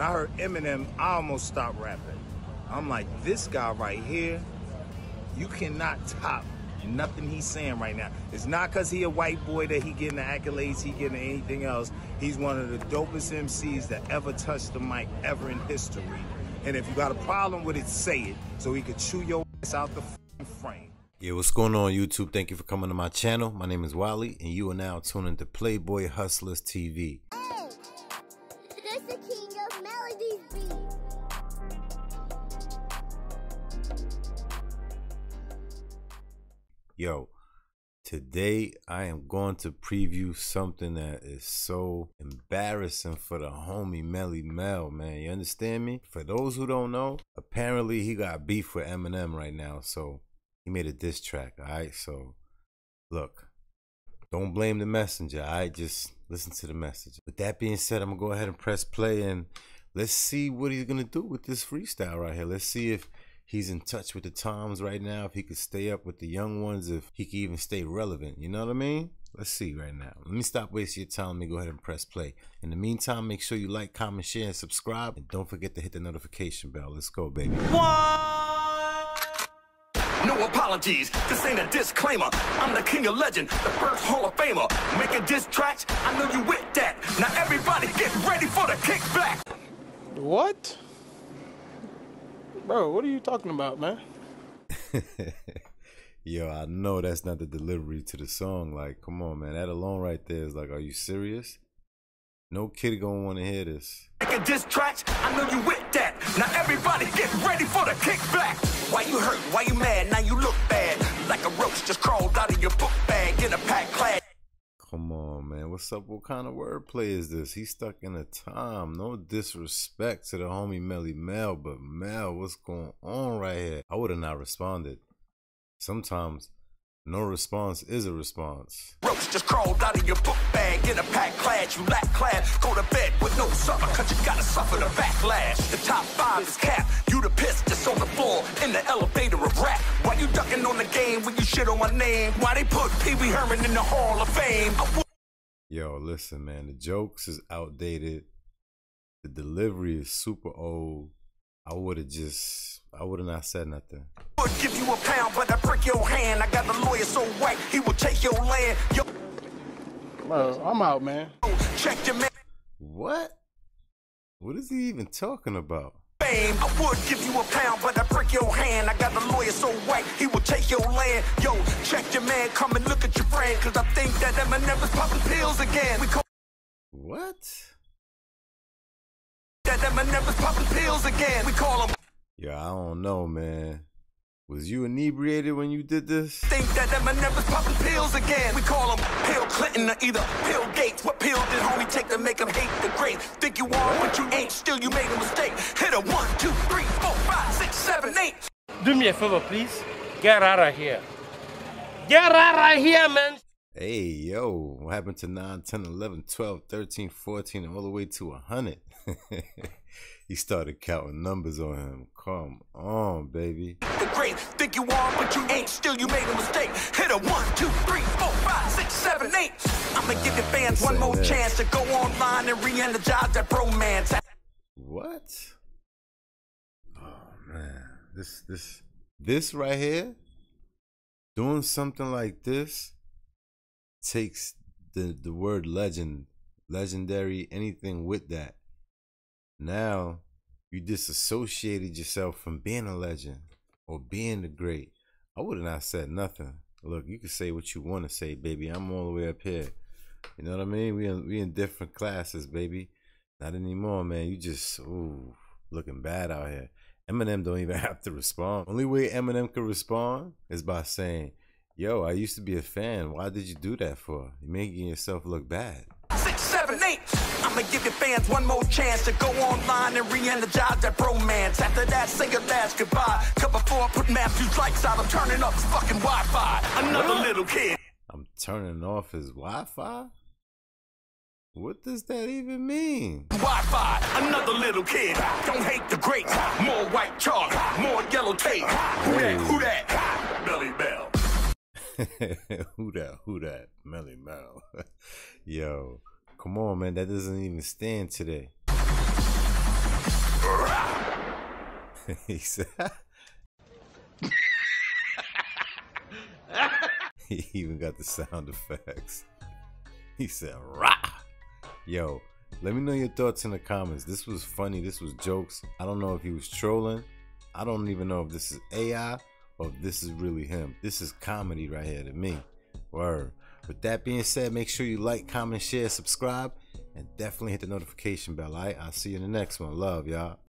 When I heard Eminem, I almost stopped rapping. I'm like, this guy right here, you cannot top nothing he's saying right now. It's not because he a white boy that he getting the accolades, he getting anything else. He's one of the dopest MCs that ever touched the mic ever in history. And if you got a problem with it, say it so he could chew your ass out the frame. Yeah, what's going on YouTube? Thank you for coming to my channel. My name is Wolli, and you are now tuning to Playboy Hustlers TV. Yo, today I am going to preview something that is so embarrassing for the homie Melle Mel, man. You understand me? For those who don't know, apparently he got beef with Eminem right now, so he made a diss track, alright? So, look, don't blame the messenger, I just listen to the message. With that being said, I'm gonna go ahead and press play and let's see what he's gonna do with this freestyle right here. Let's see if he's in touch with the times right now, if he could stay up with the young ones, if he could even stay relevant. You know what I mean? Let's see right now. Let me stop wasting your time. Let me go ahead and press play. In the meantime, make sure you like, comment, share, and subscribe. And don't forget to hit the notification bell. Let's go, baby. No apologies, this ain't a disclaimer. I'm the king of legend, the first Hall of Famer. Making diss tracks, I know you with that. Now everybody get ready for the kickback. What? Bro, what are you talking about, man? Yo, I know that's not the delivery to the song. Like, come on, man. That alone right there is like, are you serious? No kid gonna want to hear this. Making diss tracks, I know you with that. Now everybody get ready for the kickback. Why you hurt? Why you mad? Now you look bad. Like a roach just crawled out of your book bag in a pack clad. Come on, man. What's up? What kind of wordplay is this? He's stuck in a time. No disrespect to the homie Melle Mel, but Mel, what's going on right here? I would have not responded. Sometimes no response is a response. Roach just crawled out of your book bag in a pack clad. You lack clad. Go to bed with no supper, cause you gotta suffer the backlash. The top five is cap. You the piss that's on the floor in the elevator of rap. Why you ducking on the game when you shit on my name? Why they put Pee Wee Herman in the Hall of Fame? Yo, listen, man. The jokes is outdated. The delivery is super old. I would have just, I would have not said nothing. would give you a pound, but I break your hand. I got the lawyer so white, he will take your land. Yo, Bro, I'm out, man. check your man. What? What is he even talking about? fame. I would give you a pound, but I break your hand. I got the lawyer so white, he will take your land. Yo, check your man, come and look at your friend, cause I think that Eminem is popping pills again. We call What? That Eminem is popping pills again. We call him Yo, I don't know, man. Was you inebriated when you did this? think that Eminem is popping pills again. We call him Pill Clinton or either Pill Gates. What pill did homie take to make him hate the great? Think you are, but you ain't. Still, you made a mistake. Hit a one, two, three, four, five, six, seven, eight. Do me a favor, please. Get out of here. Get out of here, man. Hey, yo, what happened to 9, 10, 11, 12, 13, 14, and all the way to 100? he started counting numbers on him. Come on, baby. The great. Think you are, but you ain't. Still, you made a mistake. Hit a one, two, three, four, five, six, seven, eight. I'ma give your fans one more that. chance to go online and re-energize that bromance. What? Oh man, this this this right here, doing something like this takes the the word legend, legendary, anything with that. Now you disassociated yourself from being a legend or being the great. I would have not said nothing. Look, you can say what you want to say, baby. I'm all the way up here. You know what I mean? We in, we in different classes, baby. Not anymore, man. You just ooh looking bad out here. Eminem don't even have to respond. Only way Eminem could respond is by saying, "Yo, I used to be a fan. Why did you do that for? You're making yourself look bad." Six, seven, eight. I'ma give your fans one more chance to go online and re-energize that bromance. After that, say your last goodbye. Cut before I put Mathers' lights out. I'm turning up his fucking Wi-Fi. Another little kid. I'm turning off his Wi-Fi. What does that even mean? Wi-Fi, another little kid. Don't hate the greats. More white chalk, more yellow tape. Who that? Who that? Who that? Who that? Melle Mel. Yo, come on, man. That doesn't even stand today. he said. he even got the sound effects. He said, "Rah." Yo, let me know your thoughts in the comments. This was funny. This was jokes. I don't know if he was trolling. I don't even know if this is AI if this is really him. This is comedy right here to me. Word. With that being said, make sure you like, comment, share, subscribe, and definitely hit the notification bell. All right, I'll see you in the next one. Love, y'all.